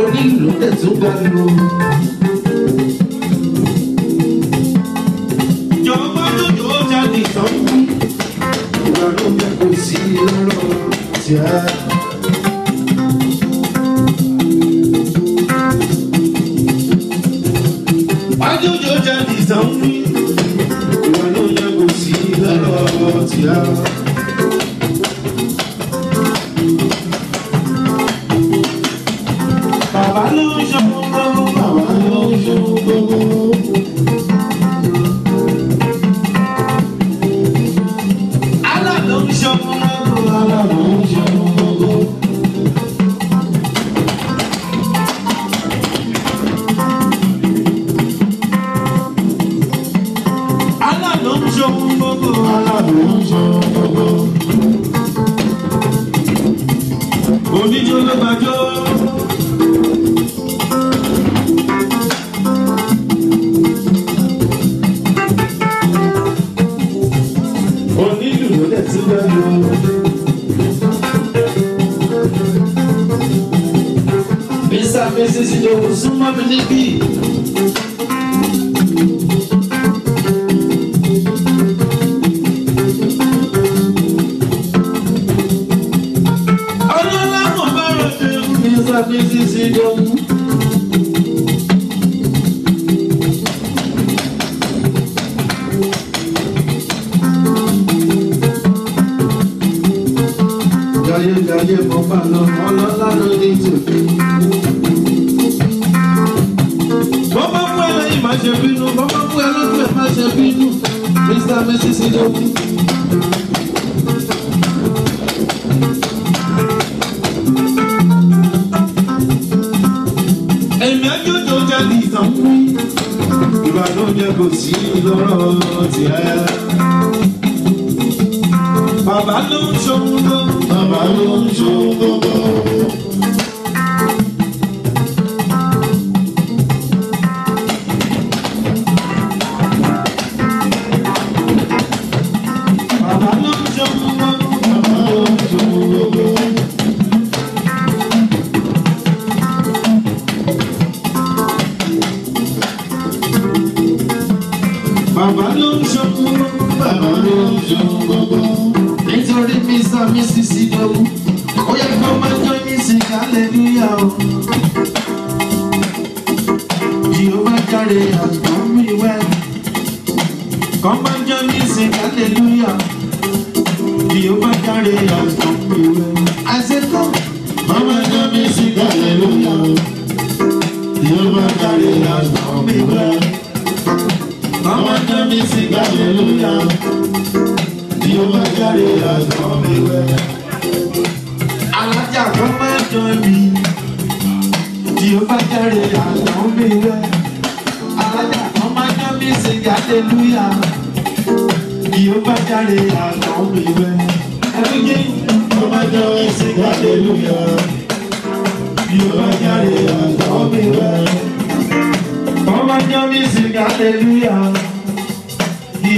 onílù tẹ̀síwájú. ṣàfihàn sí ìjọba súnmọ́ mi níbí. ọlọ́láwọ̀ bá rọ̀ ṣe no, ṣàfihàn sí no Jayé jayé mo bá lọ, ọlọ́lá ló ní tòkè. ìbànújẹ́ kò sí lọ́rọ̀ ti ayá. Bàbá ló ń ṣohun tó. Bàbá ló ń ṣohun Bàbá ló ń ṣokùn, bàbá ló ń ṣokùn. Nítorí Mr. Mrs. Ìdòwú, ó yẹ kó máa jọ ní sìgá lẹ́lúyà o. Jìhóbá jáde àgbọ̀n mi wẹ́. Kọ́ máa jọ ní sìgá lẹ́lúyà. Jìhóbá jáde àgbọ̀n mi wẹ́. Àṣetọ́, màmá jọ ní sìgá lẹ́lúyà o. Jìhóbá jáde àgbọ̀n mi wẹ́ mi sì gbà lélóyà bí ó bá jáde àgbọ̀ mi wẹ̀. alájà kan máa dán mi bí ó bá jáde àgbọ̀ mi wẹ̀. alájà kan máa dán mi me gbà lélóyà bí ó bá jáde àgbọ̀ mi wẹ̀. ẹbí jẹ́ ó máa dán mi sì gbà lélóyà bí ó bá jáde àgbọ̀ mi wẹ̀. Come on, your music, hallelujah.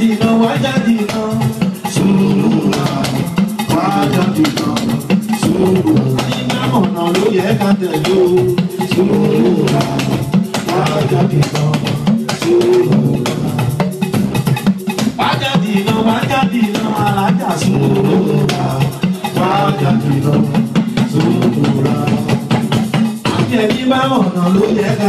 dìnà wá já dìnà. Sùúrù àná wá já dìnà. Sùúrù àná ọ̀nà ló yẹ ká tẹ̀lé o. Sùúrù àná wá já dìnà. Sùúrù àná. Wá já dìnà wá já dìnà alájà sùúrù àná wá já dìnà. Sùúrù àná. Àjẹ̀bí bá ọ̀nà ló yẹ ká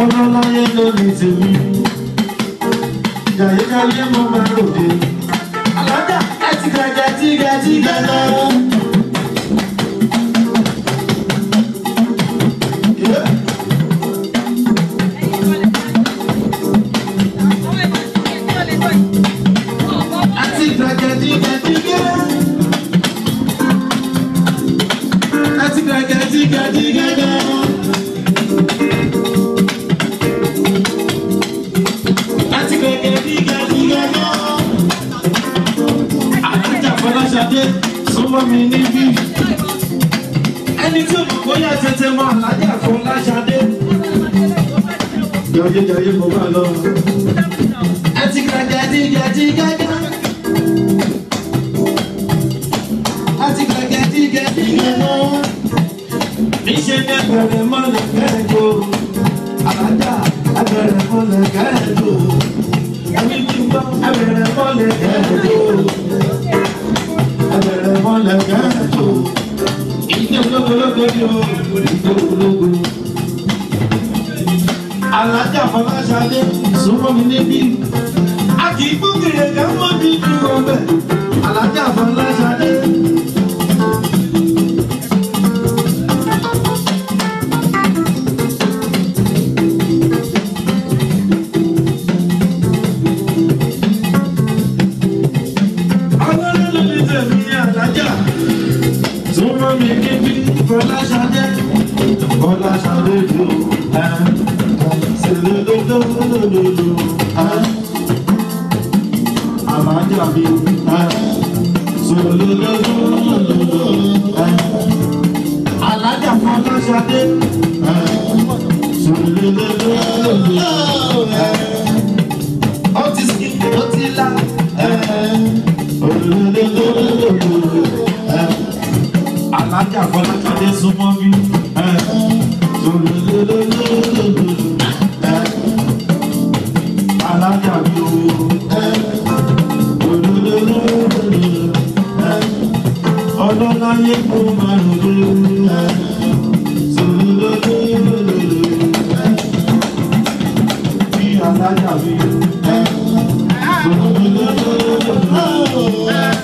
ọ̀rọ̀ láyé ló ní tèmi jàyékáyé mo máa ròde alájà ẹ ti gàjà ti gàjì gàjà. súnmọ́ mi níbí ẹni tí mo bóyá tètè máa láyé àfọláṣadé jọyé jọyé mo bá lọ. ẹ ti gàjà ti gàjì gàjà. ẹ ti gàjà ti gàjì gàjà. níṣẹ́ ní ẹgbẹ̀rẹ̀ mọ́lẹ̀ kẹ́ẹ̀dó. àbájá ẹgbẹ̀rẹ̀ mọ́lẹ̀ kẹ́ẹ̀dó. ẹ̀mí ti gbọ́ ẹgbẹ̀rẹ̀ mọ́lẹ̀ kẹ́ẹ̀dó dàgbà jò iṣẹ́ ológológo ni o ológológo. alájà fọláṣadé súnmọ́ mi mi kíbi Fọláṣadé Fọláṣadé ló ẹ̀ ṣèlè lọ́dọ̀dọ̀dọ̀ ẹ̀ àbájáde ẹ̀ ṣèlè lọ́dọ̀dọ̀dọ̀ ẹ̀ alájà Fọláṣadé ẹ̀ ṣèlè lọ́dọ̀dọ̀. alájà Bọ́lájáde súnmọ́ bí. alájà mi o. ọlọ́láyé kó máa lò lórí. alájà mi.